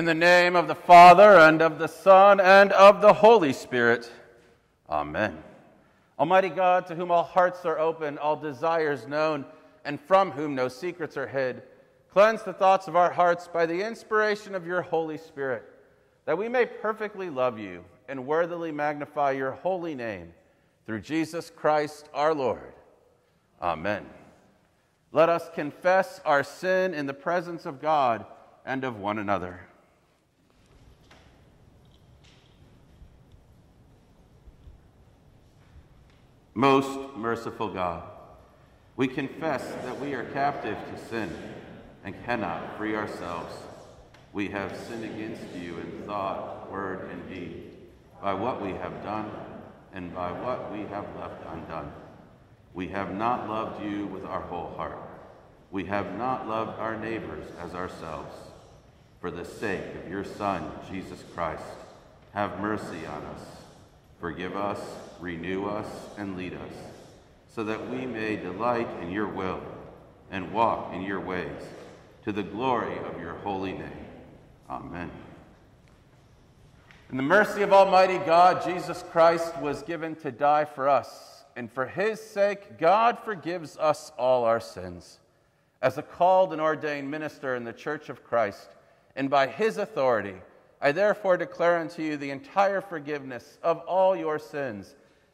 In the name of the Father, and of the Son, and of the Holy Spirit. Amen. Almighty God, to whom all hearts are open, all desires known, and from whom no secrets are hid, cleanse the thoughts of our hearts by the inspiration of your Holy Spirit, that we may perfectly love you and worthily magnify your holy name through Jesus Christ our Lord. Amen. Let us confess our sin in the presence of God and of one another. Most merciful God, we confess that we are captive to sin and cannot free ourselves. We have sinned against you in thought, word, and deed, by what we have done and by what we have left undone. We have not loved you with our whole heart. We have not loved our neighbors as ourselves. For the sake of your Son, Jesus Christ, have mercy on us. Forgive us, renew us, and lead us, so that we may delight in your will and walk in your ways, to the glory of your holy name. Amen. In the mercy of Almighty God, Jesus Christ was given to die for us, and for his sake, God forgives us all our sins. As a called and ordained minister in the Church of Christ, and by his authority, I therefore declare unto you the entire forgiveness of all your sins,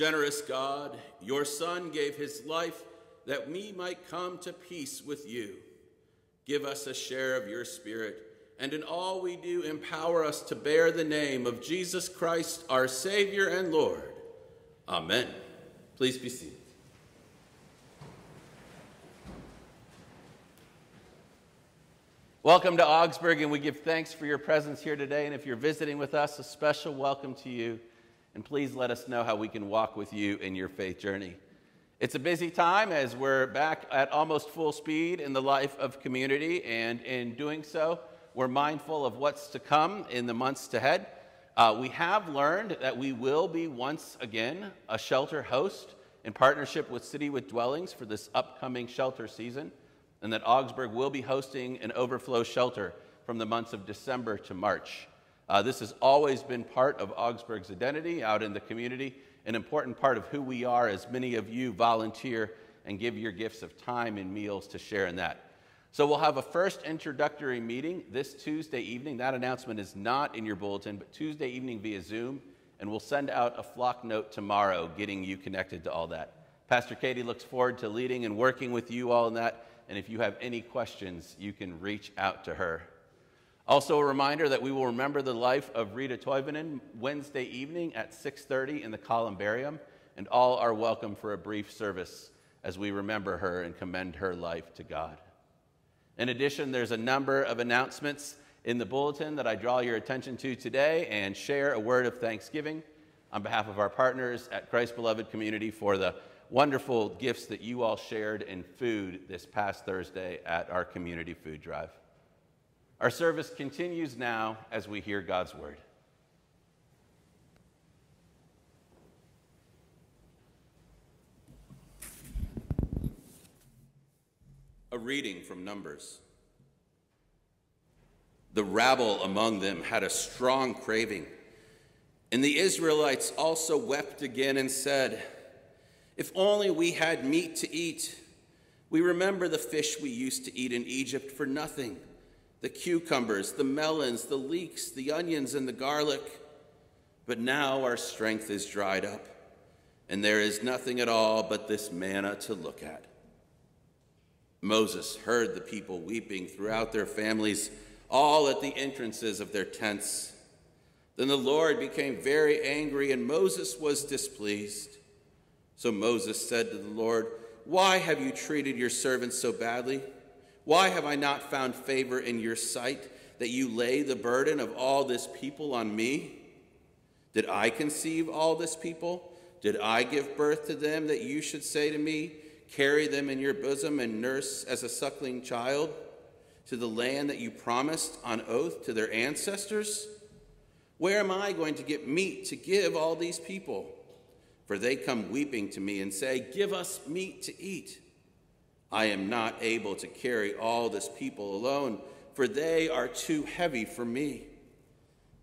Generous God, your Son gave his life that we might come to peace with you. Give us a share of your Spirit, and in all we do, empower us to bear the name of Jesus Christ, our Savior and Lord. Amen. Please be seated. Welcome to Augsburg, and we give thanks for your presence here today. And if you're visiting with us, a special welcome to you. And please let us know how we can walk with you in your faith journey. It's a busy time as we're back at almost full speed in the life of community, and in doing so, we're mindful of what's to come in the months ahead. Uh, we have learned that we will be once again a shelter host in partnership with City with Dwellings for this upcoming shelter season and that Augsburg will be hosting an overflow shelter from the months of December to March. Uh, this has always been part of Augsburg's identity out in the community, an important part of who we are, as many of you volunteer and give your gifts of time and meals to share in that. So we'll have a first introductory meeting this Tuesday evening. That announcement is not in your bulletin, but Tuesday evening via Zoom, and we'll send out a Flocknote tomorrow getting you connected to all that. Pastor Katie looks forward to leading and working with you all in that and if you have any questions, you can reach out to her. Also, a reminder that we will remember the life of Rita Toivonen Wednesday evening at 6:30 in the Columbarium, and all are welcome for a brief service as we remember her and commend her life to God. In addition, there's a number of announcements in the bulletin that I draw your attention to today and share a word of thanksgiving on behalf of our partners at Christ Beloved Community for the wonderful gifts that you all shared in food this past Thursday at our community food drive. Our service continues now as we hear God's word. A reading from Numbers. The rabble among them had a strong craving, and the Israelites also wept again and said, if only we had meat to eat. We remember the fish we used to eat in Egypt for nothing the cucumbers, the melons, the leeks, the onions, and the garlic. But now our strength is dried up, and there is nothing at all but this manna to look at. Moses heard the people weeping throughout their families, all at the entrances of their tents. Then the Lord became very angry, and Moses was displeased. So Moses said to the Lord, Why have you treated your servants so badly? Why have I not found favor in your sight that you lay the burden of all this people on me? Did I conceive all this people? Did I give birth to them that you should say to me, Carry them in your bosom and nurse as a suckling child to the land that you promised on oath to their ancestors? Where am I going to get meat to give all these people? For they come weeping to me and say, Give us meat to eat. I am not able to carry all this people alone, for they are too heavy for me.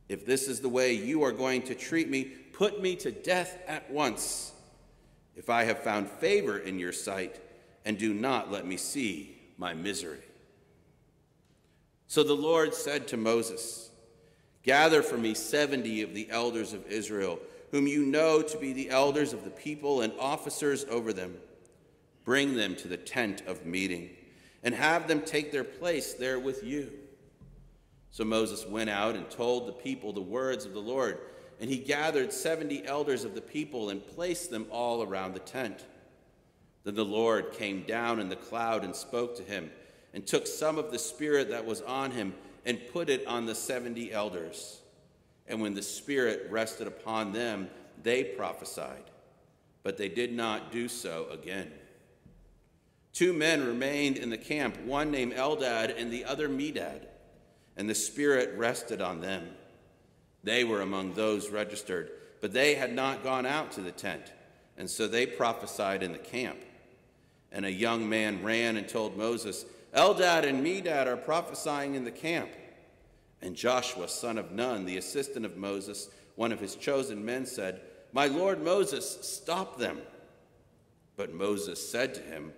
If this is the way you are going to treat me, put me to death at once. If I have found favor in your sight, and do not let me see my misery. So the Lord said to Moses, Gather for me seventy of the elders of Israel whom you know to be the elders of the people and officers over them. Bring them to the tent of meeting and have them take their place there with you. So Moses went out and told the people the words of the Lord, and he gathered 70 elders of the people and placed them all around the tent. Then the Lord came down in the cloud and spoke to him, and took some of the Spirit that was on him and put it on the 70 elders. And when the Spirit rested upon them, they prophesied, but they did not do so again. Two men remained in the camp, one named Eldad and the other Medad, and the Spirit rested on them. They were among those registered, but they had not gone out to the tent, and so they prophesied in the camp. And a young man ran and told Moses, Eldad and Medad are prophesying in the camp. And Joshua, son of Nun, the assistant of Moses, one of his chosen men, said, My lord Moses, stop them. But Moses said to him,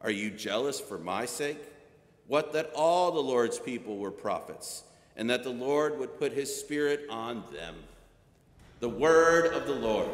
Are you jealous for my sake? What that all the Lord's people were prophets, and that the Lord would put his spirit on them. The word of the Lord.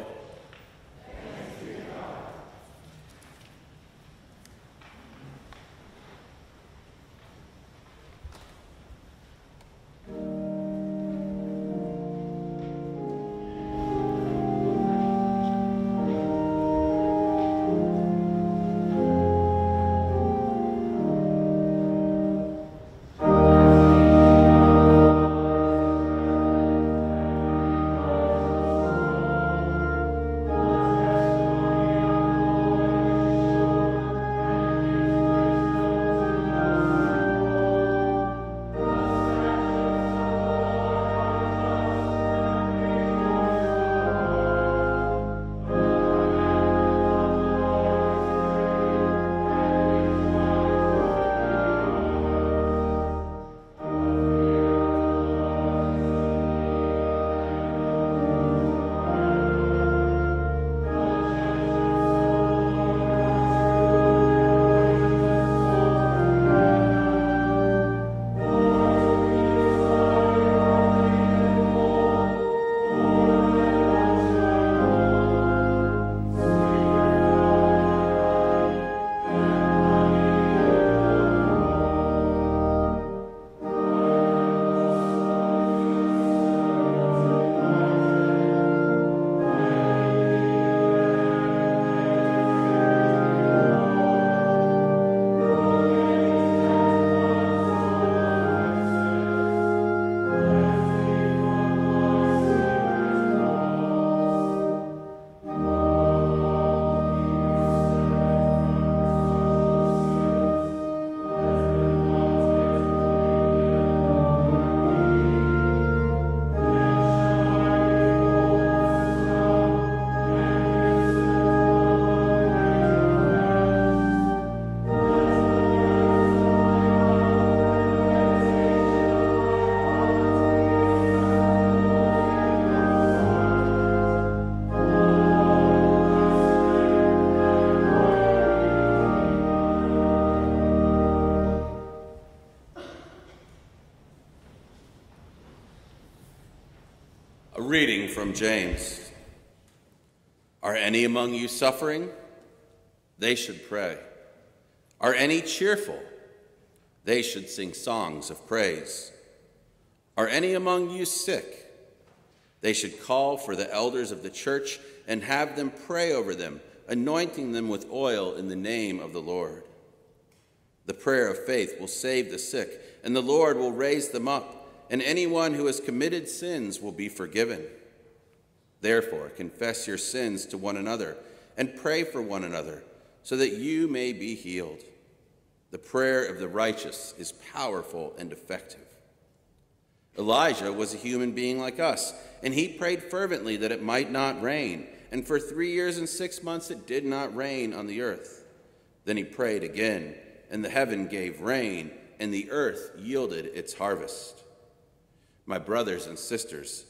From James. Are any among you suffering? They should pray. Are any cheerful? They should sing songs of praise. Are any among you sick? They should call for the elders of the church and have them pray over them, anointing them with oil in the name of the Lord. The prayer of faith will save the sick, and the Lord will raise them up, and anyone who has committed sins will be forgiven. Therefore, confess your sins to one another and pray for one another so that you may be healed. The prayer of the righteous is powerful and effective. Elijah was a human being like us, and he prayed fervently that it might not rain. And for three years and six months it did not rain on the earth. Then he prayed again and the heaven gave rain, and the earth yielded its harvest. My brothers and sisters,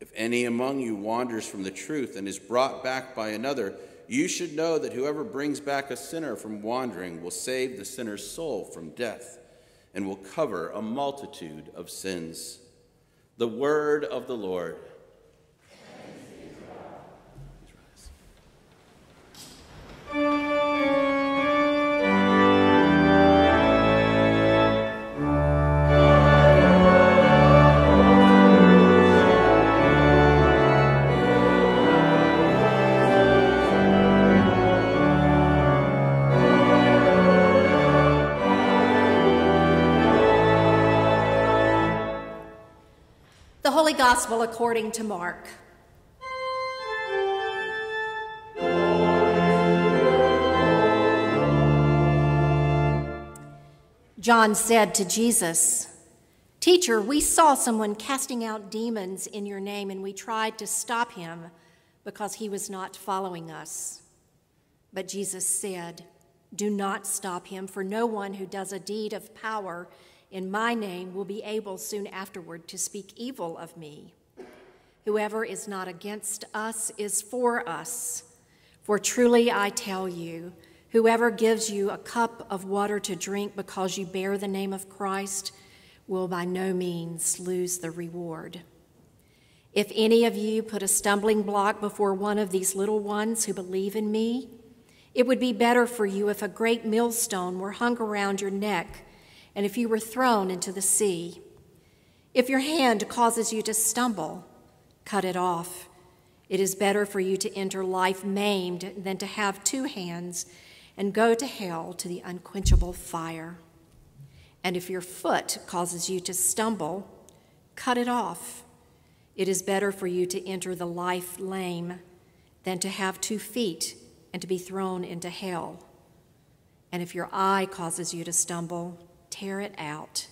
if any among you wanders from the truth and is brought back by another, you should know that whoever brings back a sinner from wandering will save the sinner's soul from death and will cover a multitude of sins. The word of the Lord. Gospel according to Mark. John said to Jesus, Teacher, we saw someone casting out demons in your name, and we tried to stop him because he was not following us. But Jesus said, Do not stop him, for no one who does a deed of power in my name will be able soon afterward to speak evil of me. Whoever is not against us is for us. For truly I tell you, whoever gives you a cup of water to drink because you bear the name of Christ will by no means lose the reward. If any of you put a stumbling block before one of these little ones who believe in me, it would be better for you if a great millstone were hung around your neck and if you were thrown into the sea. If your hand causes you to stumble, cut it off. It is better for you to enter life maimed than to have two hands and go to hell to the unquenchable fire. And if your foot causes you to stumble, cut it off. It is better for you to enter the life lame than to have two feet and to be thrown into hell. And if your eye causes you to stumble, tear it out.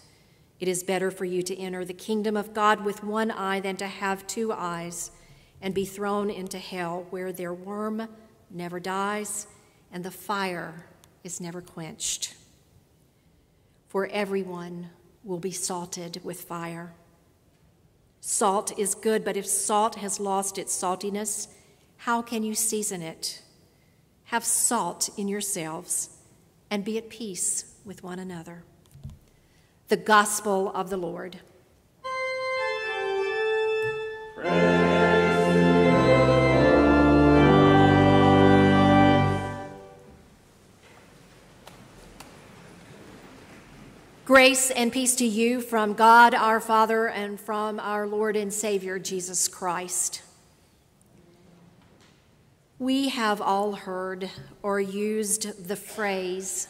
It is better for you to enter the kingdom of God with one eye than to have two eyes and be thrown into hell, where their worm never dies and the fire is never quenched. For everyone will be salted with fire. Salt is good, but if salt has lost its saltiness, how can you season it? Have salt in yourselves and be at peace with one another. The Gospel of the Lord. Grace and peace to you from God our Father and from our Lord and Savior Jesus Christ. We have all heard or used the phrase,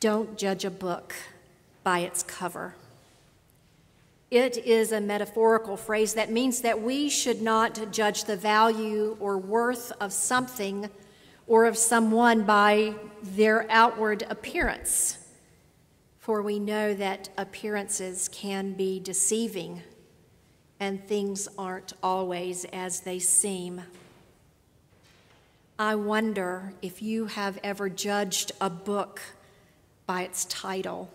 don't judge a book by its cover. It is a metaphorical phrase that means that we should not judge the value or worth of something or of someone by their outward appearance. For we know that appearances can be deceiving and things aren't always as they seem. I wonder if you have ever judged a book by its title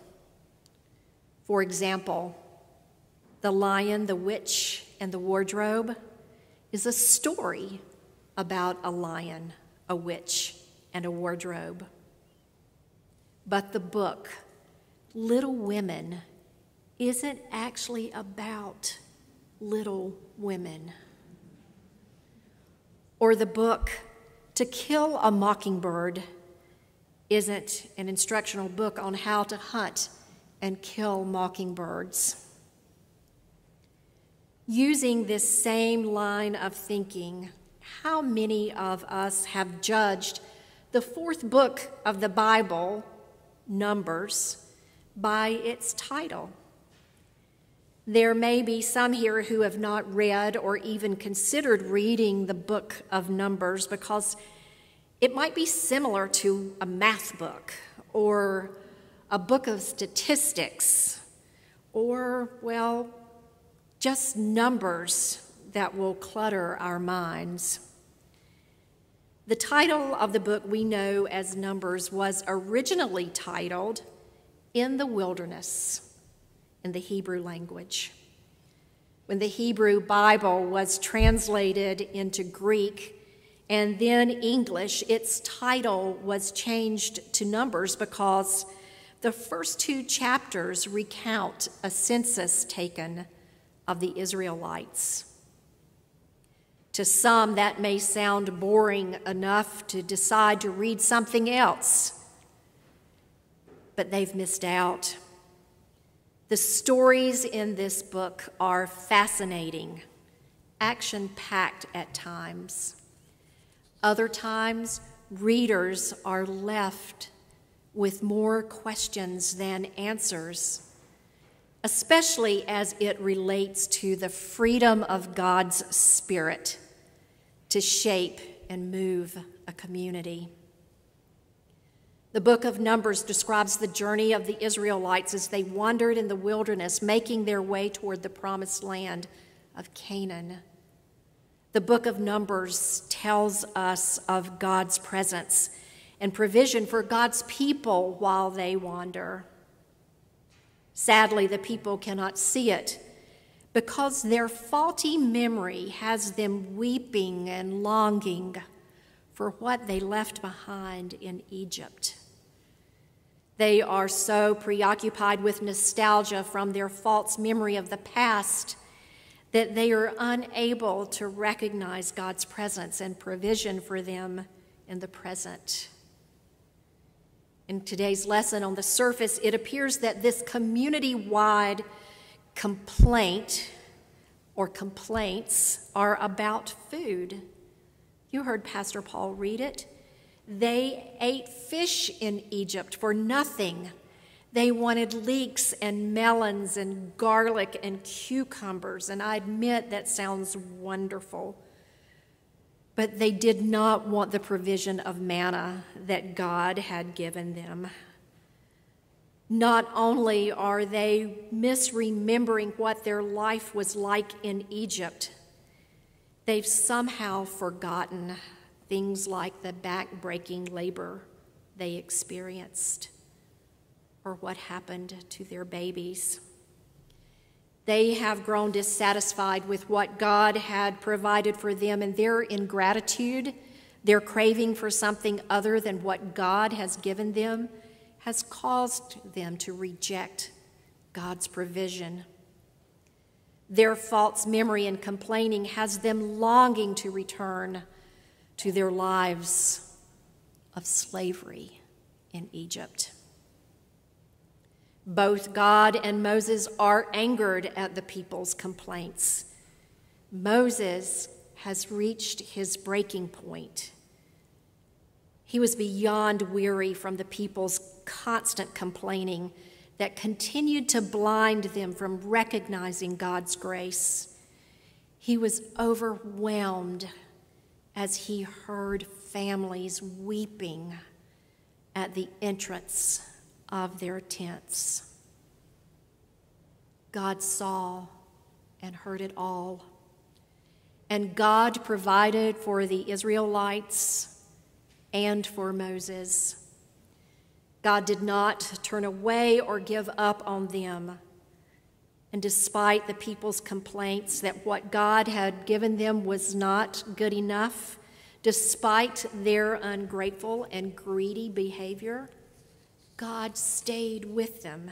for example, The Lion, the Witch, and the Wardrobe is a story about a lion, a witch, and a wardrobe. But the book, Little Women, isn't actually about Little Women. Or the book To Kill a Mockingbird isn't an instructional book on how to hunt and kill mockingbirds. Using this same line of thinking, how many of us have judged the fourth book of the Bible, Numbers, by its title? There may be some here who have not read or even considered reading the book of Numbers because it might be similar to a math book or a book of statistics or, well, just numbers that will clutter our minds. The title of the book we know as Numbers was originally titled In the Wilderness in the Hebrew language. When the Hebrew Bible was translated into Greek and then English, its title was changed to Numbers because the first two chapters recount a census taken of the Israelites. To some, that may sound boring enough to decide to read something else, but they've missed out. The stories in this book are fascinating, action packed at times. Other times, readers are left with more questions than answers especially as it relates to the freedom of God's Spirit to shape and move a community. The book of Numbers describes the journey of the Israelites as they wandered in the wilderness, making their way toward the promised land of Canaan. The book of Numbers tells us of God's presence and provision for God's people while they wander. Sadly, the people cannot see it because their faulty memory has them weeping and longing for what they left behind in Egypt. They are so preoccupied with nostalgia from their false memory of the past that they are unable to recognize God's presence and provision for them in the present. In today's lesson, on the surface, it appears that this community wide complaint or complaints are about food. You heard Pastor Paul read it. They ate fish in Egypt for nothing. They wanted leeks and melons and garlic and cucumbers, and I admit that sounds wonderful. But they did not want the provision of manna that God had given them. Not only are they misremembering what their life was like in Egypt, they've somehow forgotten things like the back-breaking labor they experienced or what happened to their babies. They have grown dissatisfied with what God had provided for them, and their ingratitude, their craving for something other than what God has given them, has caused them to reject God's provision. Their false memory and complaining has them longing to return to their lives of slavery in Egypt. Both God and Moses are angered at the people's complaints. Moses has reached his breaking point. He was beyond weary from the people's constant complaining that continued to blind them from recognizing God's grace. He was overwhelmed as he heard families weeping at the entrance of their tents. God saw and heard it all. And God provided for the Israelites and for Moses. God did not turn away or give up on them. And despite the people's complaints that what God had given them was not good enough, despite their ungrateful and greedy behavior, God stayed with them.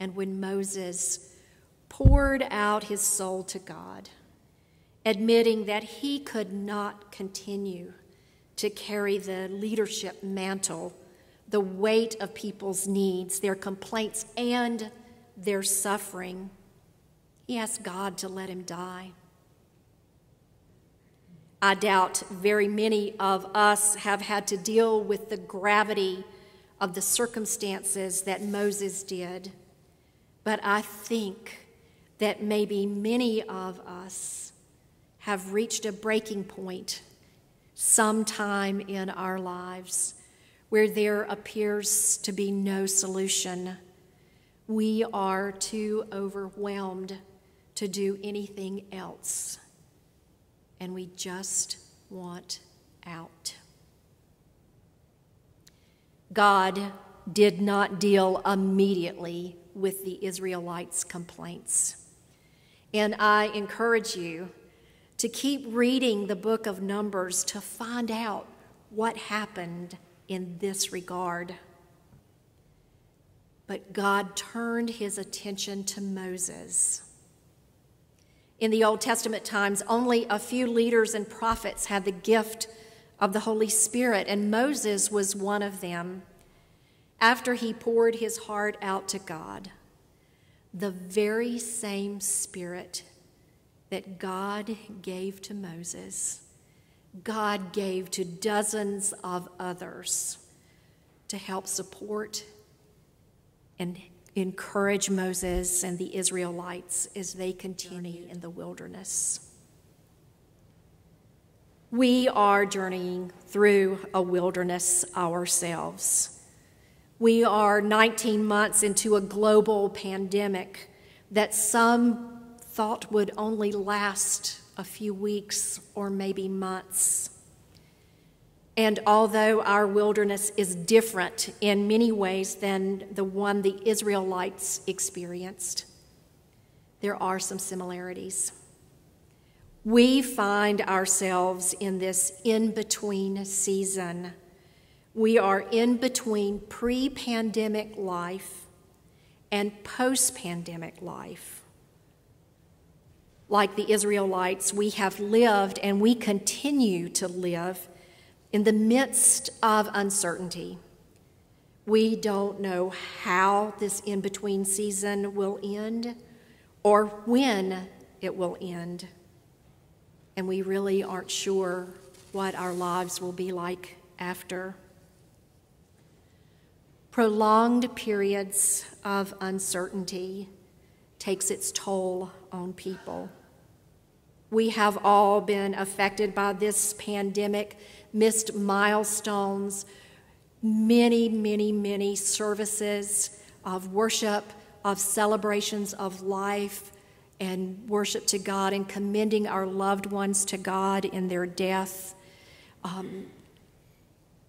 And when Moses poured out his soul to God, admitting that he could not continue to carry the leadership mantle, the weight of people's needs, their complaints, and their suffering. He asked God to let him die. I doubt very many of us have had to deal with the gravity of the circumstances that Moses did, but I think that maybe many of us have reached a breaking point sometime in our lives where there appears to be no solution. We are too overwhelmed to do anything else, and we just want out. God did not deal immediately with the Israelites' complaints. And I encourage you to keep reading the book of Numbers to find out what happened in this regard. But God turned his attention to Moses. In the Old Testament times, only a few leaders and prophets had the gift of the Holy Spirit, and Moses was one of them. After he poured his heart out to God, the very same Spirit that God gave to Moses, God gave to dozens of others to help support and encourage Moses and the Israelites as they continue in the wilderness. We are journeying through a wilderness ourselves. We are 19 months into a global pandemic that some thought would only last a few weeks or maybe months. And although our wilderness is different in many ways than the one the Israelites experienced, there are some similarities we find ourselves in this in between season. We are in between pre pandemic life and post pandemic life. Like the Israelites, we have lived and we continue to live in the midst of uncertainty. We don't know how this in between season will end or when it will end and we really aren't sure what our lives will be like after. Prolonged periods of uncertainty takes its toll on people. We have all been affected by this pandemic, missed milestones, many, many, many services of worship, of celebrations of life, and worship to God and commending our loved ones to God in their death. Um,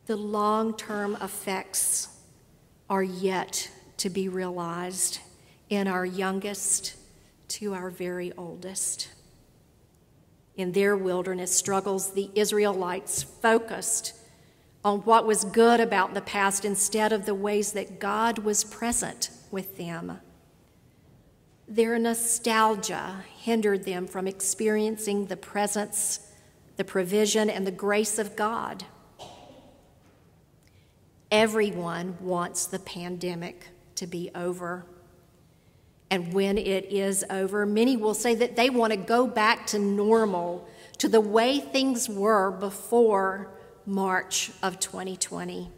the long term effects are yet to be realized in our youngest to our very oldest. In their wilderness struggles, the Israelites focused on what was good about the past instead of the ways that God was present with them. Their nostalgia hindered them from experiencing the presence, the provision, and the grace of God. Everyone wants the pandemic to be over. And when it is over, many will say that they want to go back to normal, to the way things were before March of 2020.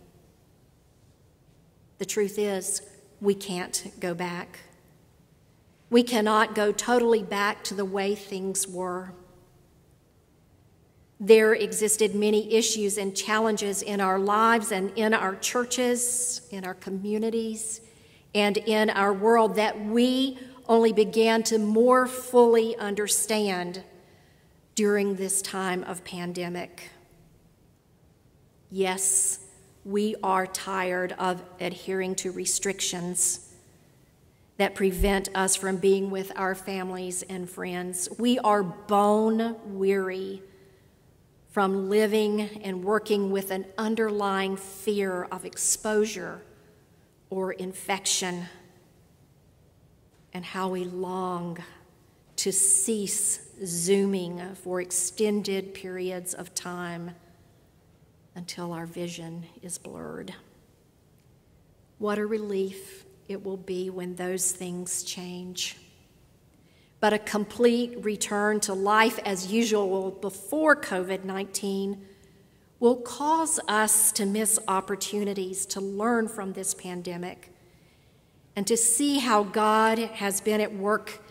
The truth is, we can't go back. We cannot go totally back to the way things were. There existed many issues and challenges in our lives and in our churches, in our communities, and in our world that we only began to more fully understand during this time of pandemic. Yes, we are tired of adhering to restrictions that prevent us from being with our families and friends. We are bone weary from living and working with an underlying fear of exposure or infection. and how we long to cease zooming for extended periods of time until our vision is blurred. What a relief it will be when those things change. But a complete return to life as usual before COVID 19 will cause us to miss opportunities to learn from this pandemic and to see how God has been at work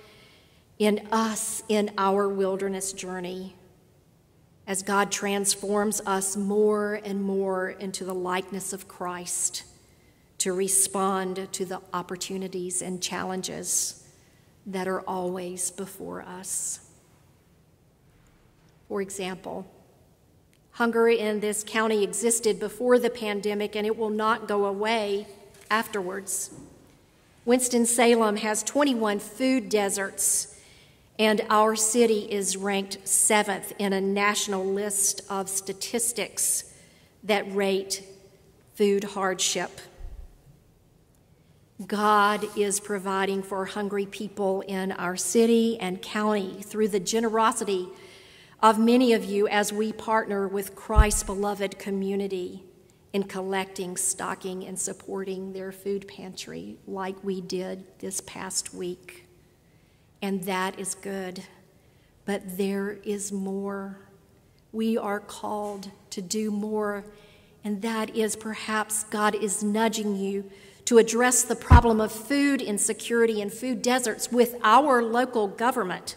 in us in our wilderness journey as God transforms us more and more into the likeness of Christ to respond to the opportunities and challenges that are always before us. For example, hunger in this county existed before the pandemic and it will not go away afterwards. Winston-Salem has 21 food deserts and our city is ranked seventh in a national list of statistics that rate food hardship. God is providing for hungry people in our city and county through the generosity of many of you as we partner with Christ's beloved community in collecting, stocking, and supporting their food pantry like we did this past week and that is good. But there is more. We are called to do more, and that is perhaps God is nudging you to address the problem of food insecurity and food deserts with our local government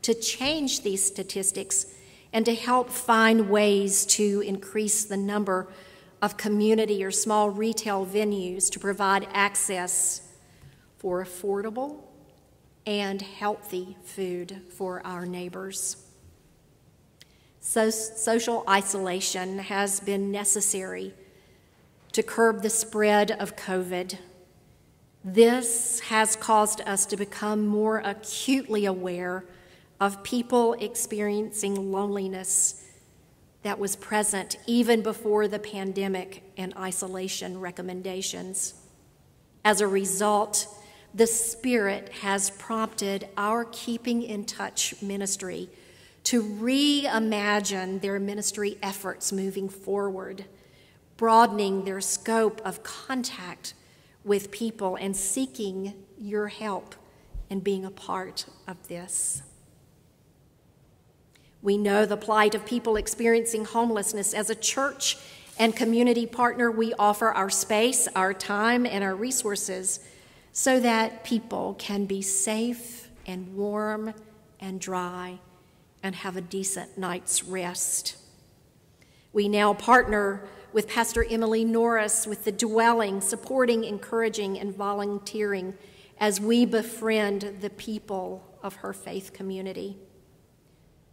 to change these statistics and to help find ways to increase the number of community or small retail venues to provide access for affordable and healthy food for our neighbors. So, social isolation has been necessary to curb the spread of COVID. This has caused us to become more acutely aware of people experiencing loneliness that was present even before the pandemic and isolation recommendations. As a result, the Spirit has prompted our Keeping in Touch ministry to reimagine their ministry efforts moving forward, broadening their scope of contact with people and seeking your help in being a part of this. We know the plight of people experiencing homelessness. As a church and community partner, we offer our space, our time, and our resources so that people can be safe and warm and dry and have a decent night's rest. We now partner with Pastor Emily Norris with the dwelling, supporting, encouraging, and volunteering as we befriend the people of her faith community.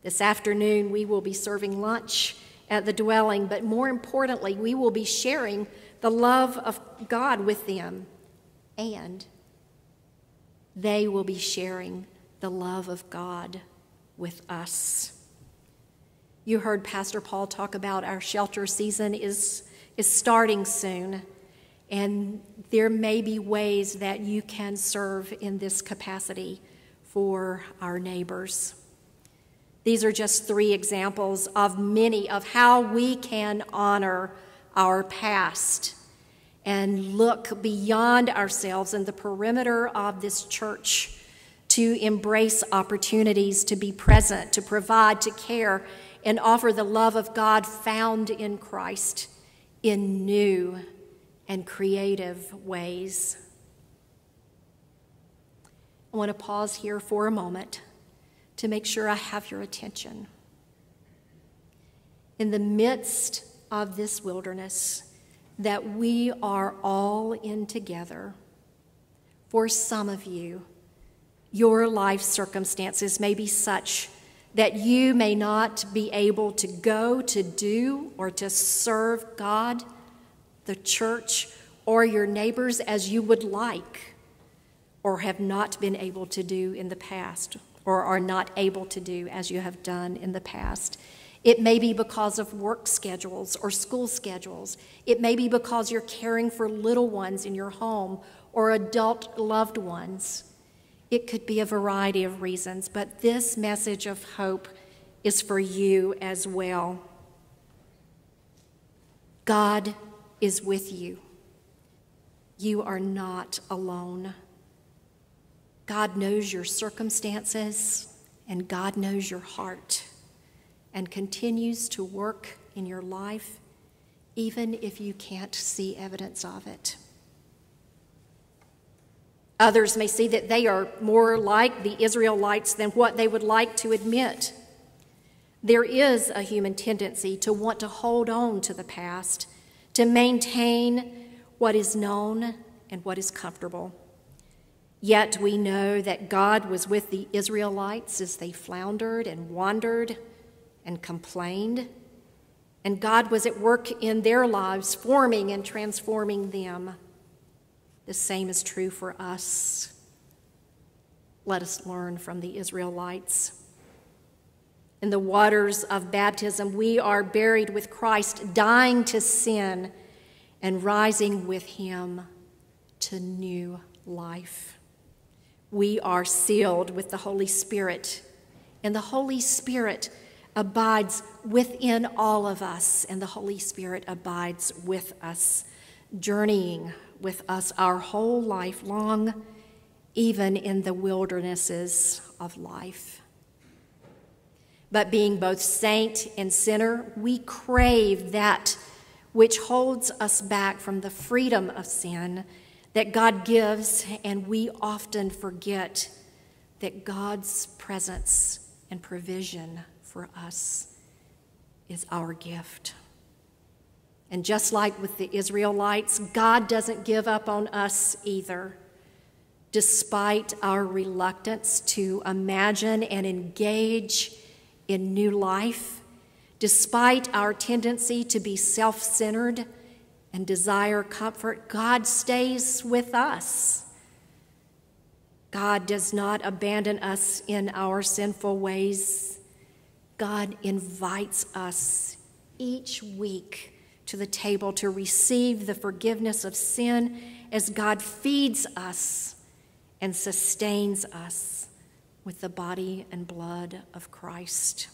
This afternoon, we will be serving lunch at the dwelling, but more importantly, we will be sharing the love of God with them and they will be sharing the love of God with us. You heard Pastor Paul talk about our shelter season is, is starting soon, and there may be ways that you can serve in this capacity for our neighbors. These are just three examples of many of how we can honor our past and look beyond ourselves and the perimeter of this church to embrace opportunities to be present, to provide, to care, and offer the love of God found in Christ in new and creative ways. I want to pause here for a moment to make sure I have your attention. In the midst of this wilderness, that we are all in together. For some of you, your life circumstances may be such that you may not be able to go to do or to serve God, the church, or your neighbors as you would like, or have not been able to do in the past, or are not able to do as you have done in the past. It may be because of work schedules or school schedules. It may be because you're caring for little ones in your home or adult loved ones. It could be a variety of reasons, but this message of hope is for you as well. God is with you. You are not alone. God knows your circumstances, and God knows your heart, and continues to work in your life, even if you can't see evidence of it. Others may see that they are more like the Israelites than what they would like to admit. There is a human tendency to want to hold on to the past, to maintain what is known and what is comfortable. Yet we know that God was with the Israelites as they floundered and wandered and complained. And God was at work in their lives, forming and transforming them. The same is true for us. Let us learn from the Israelites. In the waters of baptism, we are buried with Christ, dying to sin and rising with him to new life we are sealed with the Holy Spirit, and the Holy Spirit abides within all of us, and the Holy Spirit abides with us, journeying with us our whole life long, even in the wildernesses of life. But being both saint and sinner, we crave that which holds us back from the freedom of sin that God gives, and we often forget that God's presence and provision for us is our gift. And just like with the Israelites, God doesn't give up on us either. Despite our reluctance to imagine and engage in new life, despite our tendency to be self centered and desire comfort, God stays with us. God does not abandon us in our sinful ways. God invites us each week to the table to receive the forgiveness of sin as God feeds us and sustains us with the body and blood of Christ.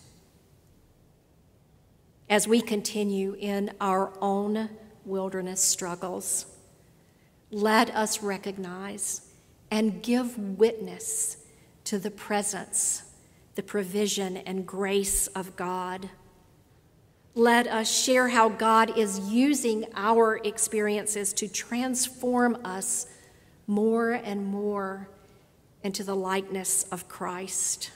As we continue in our own wilderness struggles. Let us recognize and give witness to the presence, the provision, and grace of God. Let us share how God is using our experiences to transform us more and more into the likeness of Christ.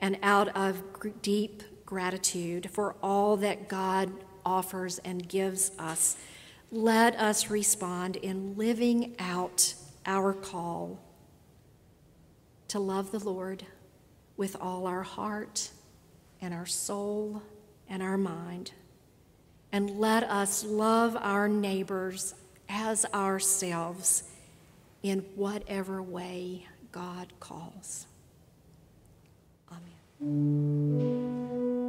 And out of deep gratitude for all that God offers and gives us, let us respond in living out our call to love the Lord with all our heart and our soul and our mind. And let us love our neighbors as ourselves in whatever way God calls. Amen.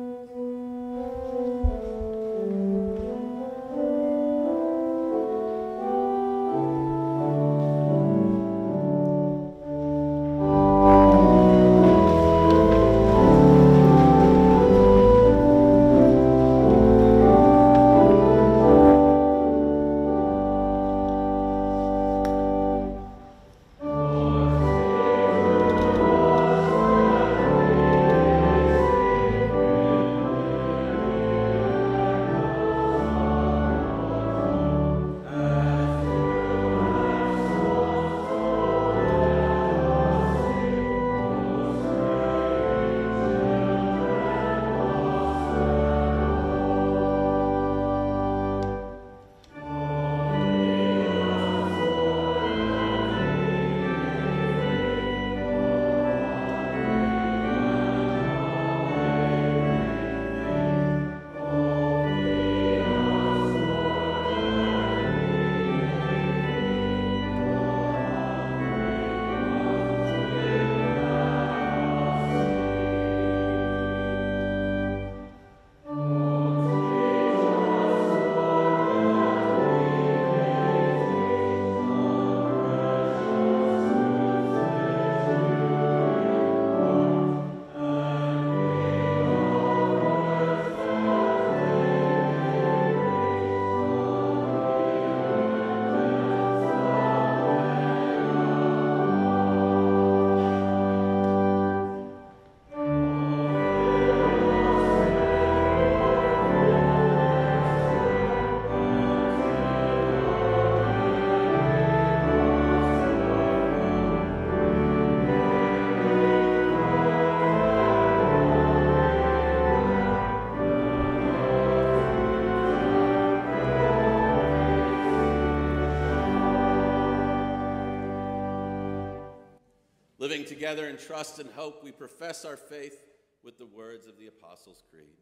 Together in trust and hope, we profess our faith with the words of the Apostles' Creed.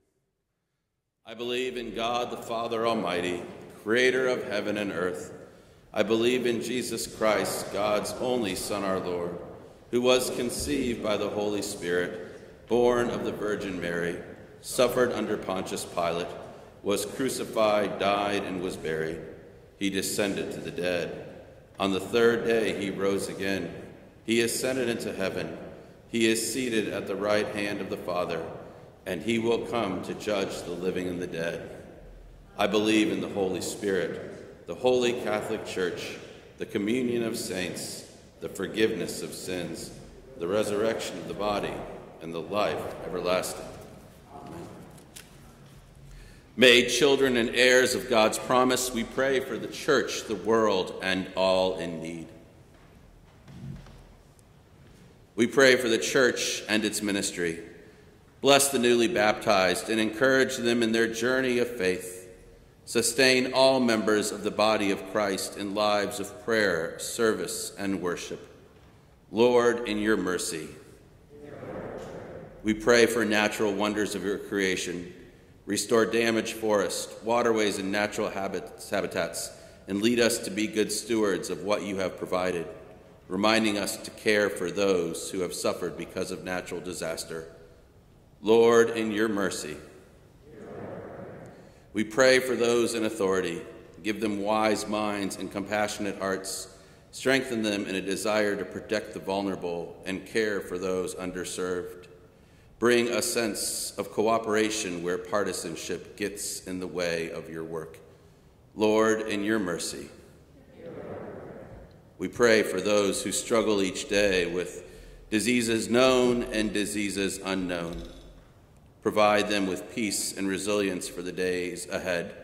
I believe in God the Father Almighty, creator of heaven and earth. I believe in Jesus Christ, God's only Son, our Lord, who was conceived by the Holy Spirit, born of the Virgin Mary, suffered under Pontius Pilate, was crucified, died, and was buried. He descended to the dead. On the third day he rose again. He ascended into heaven. He is seated at the right hand of the Father, and he will come to judge the living and the dead. I believe in the Holy Spirit, the holy Catholic Church, the communion of saints, the forgiveness of sins, the resurrection of the body, and the life everlasting. Amen. May children and heirs of God's promise, we pray for the church, the world, and all in need. We pray for the church and its ministry. Bless the newly baptized and encourage them in their journey of faith. Sustain all members of the body of Christ in lives of prayer, service, and worship. Lord, in your mercy, we pray for natural wonders of your creation. Restore damaged forests, waterways, and natural habitats, and lead us to be good stewards of what you have provided reminding us to care for those who have suffered because of natural disaster. Lord, in your mercy, we pray for those in authority. Give them wise minds and compassionate hearts. Strengthen them in a desire to protect the vulnerable and care for those underserved. Bring a sense of cooperation where partisanship gets in the way of your work. Lord, in your mercy, we pray for those who struggle each day with diseases known and diseases unknown. Provide them with peace and resilience for the days ahead.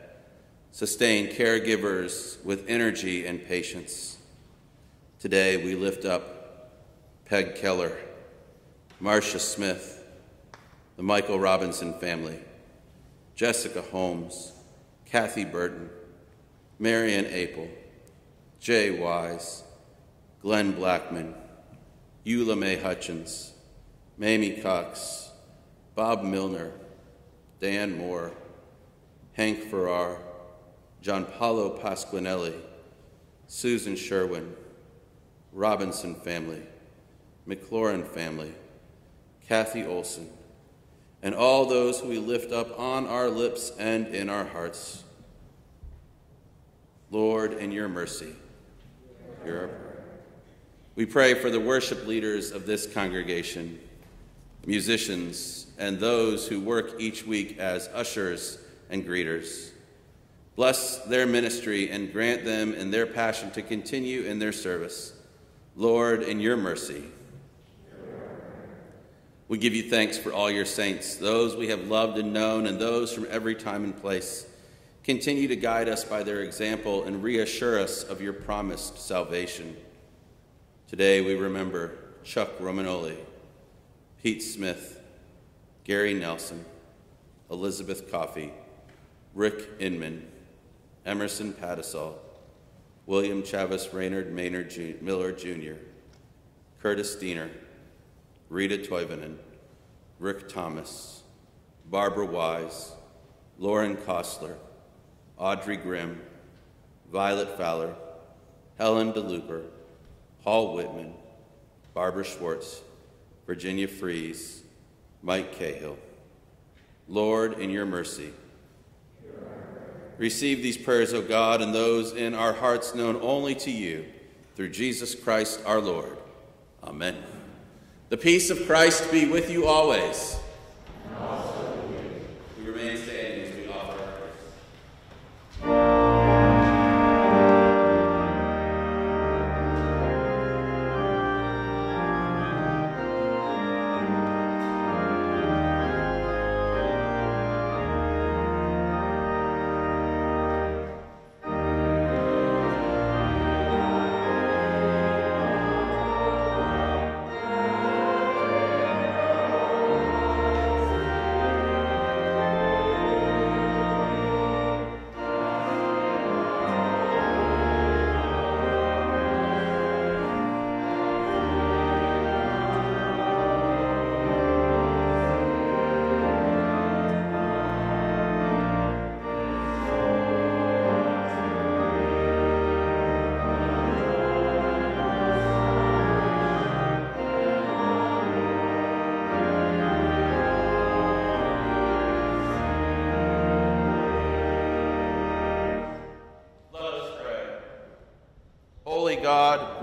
Sustain caregivers with energy and patience. Today we lift up Peg Keller, Marcia Smith, the Michael Robinson family, Jessica Holmes, Kathy Burton, Marion Apel, Jay Wise, Glenn Blackman, Eula May Hutchins, Mamie Cox, Bob Milner, Dan Moore, Hank Farrar, Gianpaolo Pasquinelli, Susan Sherwin, Robinson family, McLaurin family, Kathy Olson, and all those who we lift up on our lips and in our hearts. Lord, in your mercy, we pray for the worship leaders of this congregation, musicians, and those who work each week as ushers and greeters. Bless their ministry and grant them in their passion to continue in their service. Lord, in your mercy. We give you thanks for all your saints, those we have loved and known, and those from every time and place. Continue to guide us by their example and reassure us of your promised salvation. Today we remember Chuck Romanoli, Pete Smith, Gary Nelson, Elizabeth Coffey, Rick Inman, Emerson Pattisall, William Chavis Raynard Maynard Jr., Miller Jr., Curtis Diener, Rita Toivonen, Rick Thomas, Barbara Wise, Lauren Kostler, Audrey Grimm, Violet Fowler, Helen DeLuper, Paul Whitman, Barbara Schwartz, Virginia Fries, Mike Cahill. Lord, in your mercy, receive these prayers, O God, and those in our hearts known only to you, through Jesus Christ our Lord. Amen. The peace of Christ be with you always.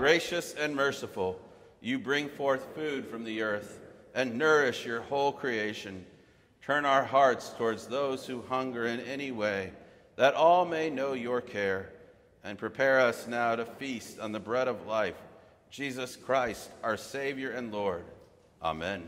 Gracious and merciful, you bring forth food from the earth and nourish your whole creation. Turn our hearts towards those who hunger in any way, that all may know your care, and prepare us now to feast on the bread of life, Jesus Christ, our Savior and Lord. Amen.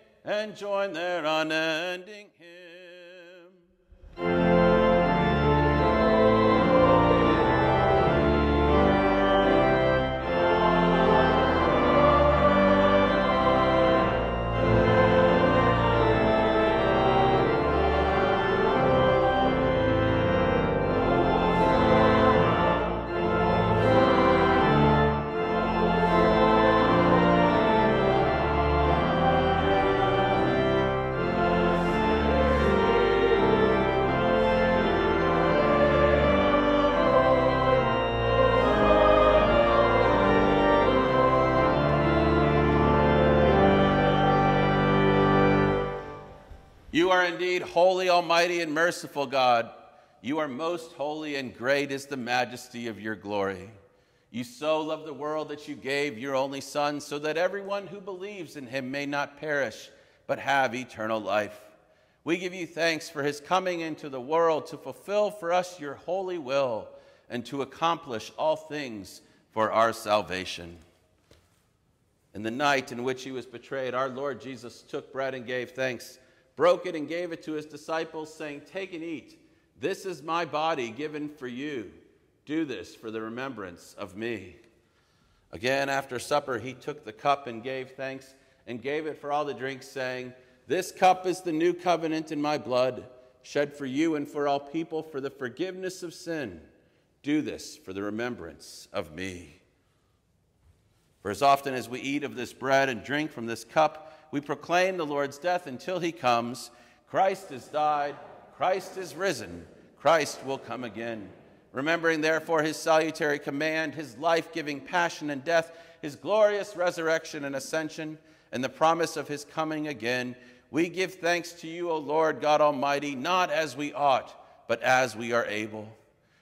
and join their unending hymn. Holy, almighty, and merciful God. You are most holy, and great is the majesty of your glory. You so loved the world that you gave your only Son, so that everyone who believes in him may not perish, but have eternal life. We give you thanks for his coming into the world to fulfill for us your holy will and to accomplish all things for our salvation. In the night in which he was betrayed, our Lord Jesus took bread and gave thanks broke it and gave it to his disciples, saying, Take and eat. This is my body given for you. Do this for the remembrance of me. Again, after supper, he took the cup and gave thanks and gave it for all the drink, saying, This cup is the new covenant in my blood, shed for you and for all people for the forgiveness of sin. Do this for the remembrance of me. For as often as we eat of this bread and drink from this cup, we proclaim the Lord's death until he comes. Christ has died, Christ is risen, Christ will come again. Remembering, therefore, his salutary command, his life giving passion and death, his glorious resurrection and ascension, and the promise of his coming again, we give thanks to you, O Lord God Almighty, not as we ought, but as we are able.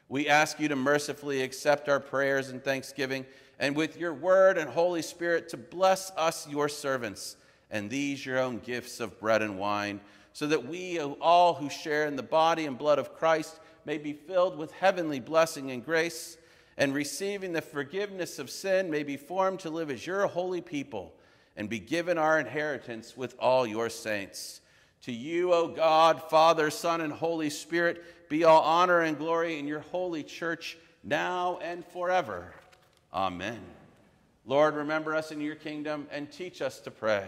We ask you to mercifully accept our prayers and thanksgiving, and with your word and Holy Spirit to bless us, your servants and these your own gifts of bread and wine, so that we all who share in the body and blood of Christ may be filled with heavenly blessing and grace, and receiving the forgiveness of sin may be formed to live as your holy people and be given our inheritance with all your saints. To you, O God, Father, Son, and Holy Spirit, be all honor and glory in your holy church now and forever. Amen. Lord, remember us in your kingdom and teach us to pray.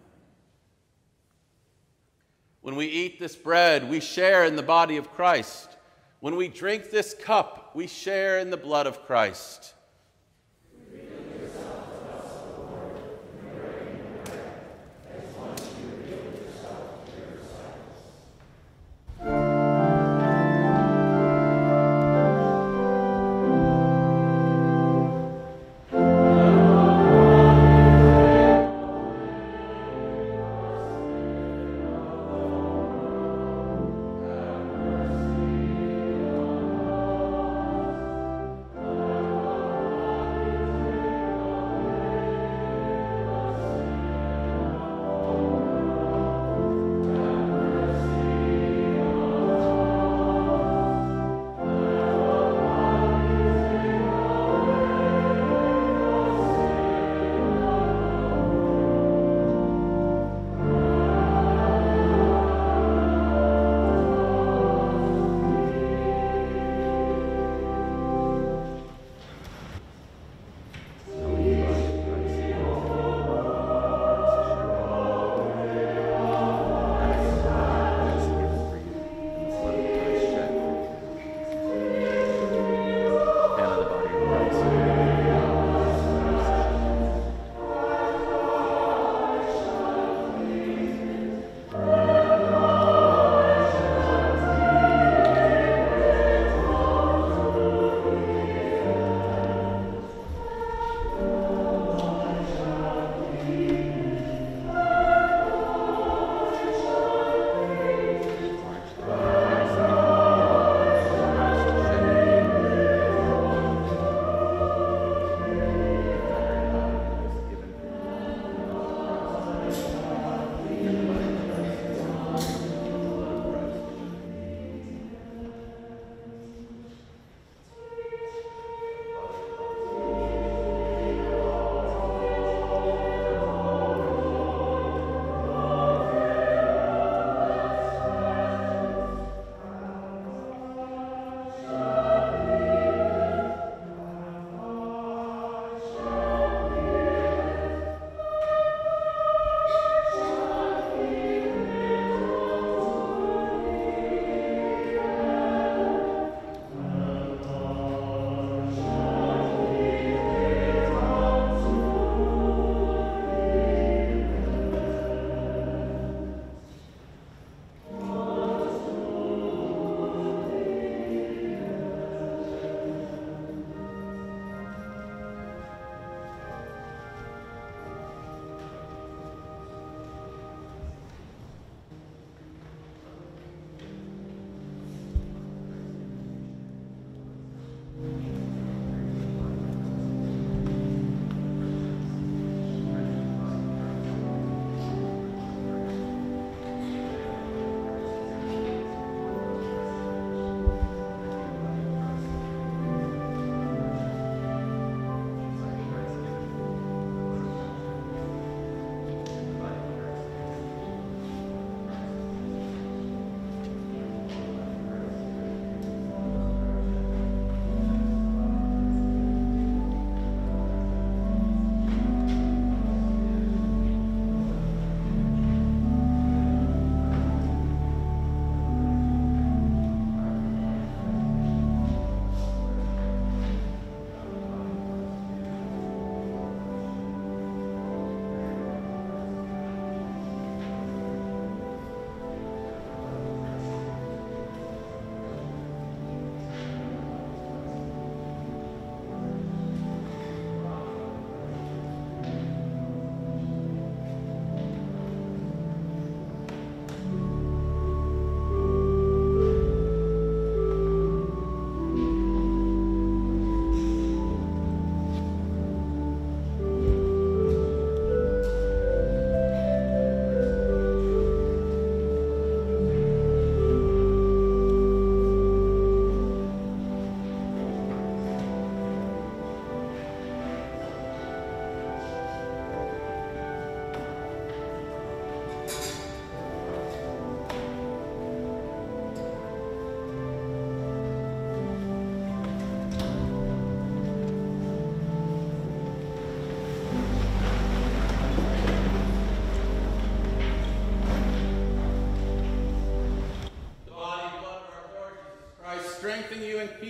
When we eat this bread, we share in the body of Christ. When we drink this cup, we share in the blood of Christ.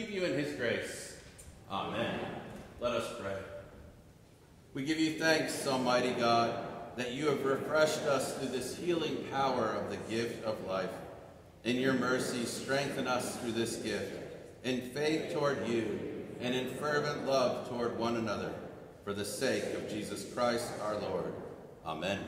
Keep you in his grace. Amen. Let us pray. We give you thanks, Almighty God, that you have refreshed us through this healing power of the gift of life. In your mercy, strengthen us through this gift, in faith toward you, and in fervent love toward one another, for the sake of Jesus Christ our Lord. Amen.